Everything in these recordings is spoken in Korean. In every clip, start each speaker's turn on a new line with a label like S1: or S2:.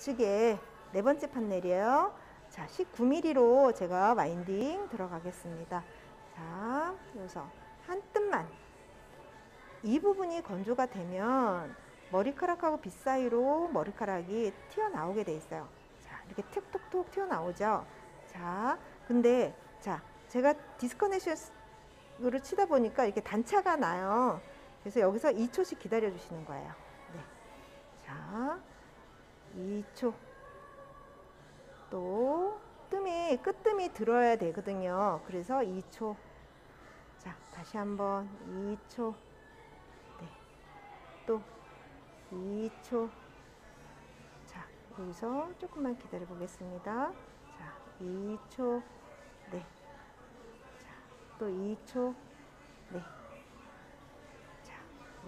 S1: 좌측에 네 번째 판넬이에요. 자, 19mm로 제가 와인딩 들어가겠습니다. 자, 여기서 한 뜸만. 이 부분이 건조가 되면 머리카락하고 빗 사이로 머리카락이 튀어나오게 돼 있어요. 자, 이렇게 툭툭툭 튀어나오죠. 자, 근데 자, 제가 디스커넥션으로 치다 보니까 이렇게 단차가 나요. 그래서 여기서 2초씩 기다려 주시는 거예요. 네. 자, 2초. 또 뜸이 끝뜸이 들어야 되거든요. 그래서 2초. 자, 다시 한번 2초. 네. 또 2초. 자, 여기서 조금만 기다려 보겠습니다. 자, 2초. 네. 자, 또 2초. 네. 자,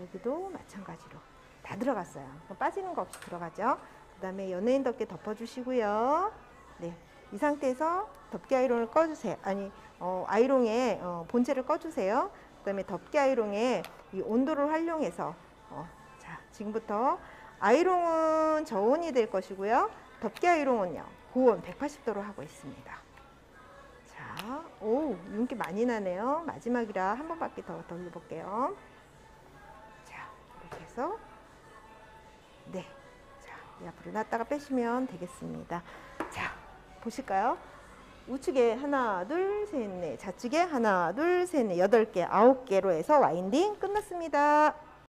S1: 여기도 마찬가지로 다 들어갔어요. 빠지는 거 없이 들어가죠. 그 다음에 연예인 덮개 덮어주시고요. 네. 이 상태에서 덮개 아이롱을 꺼주세요. 아니, 어, 아이롱에 어, 본체를 꺼주세요. 그 다음에 덮개 아이롱에 이 온도를 활용해서 어, 자, 지금부터 아이롱은 저온이 될 것이고요. 덮개 아이롱은요. 고온 180도로 하고 있습니다. 자, 오, 윤기 많이 나네요. 마지막이라 한 번밖에 더 돌려볼게요. 자, 이렇게 해서 네, 앞으로 놨다가 빼시면 되겠습니다. 자, 보실까요? 우측에 하나, 둘, 셋, 넷, 좌측에 하나, 둘, 셋, 넷, 여덟 개, 아홉 개로 해서 와인딩 끝났습니다.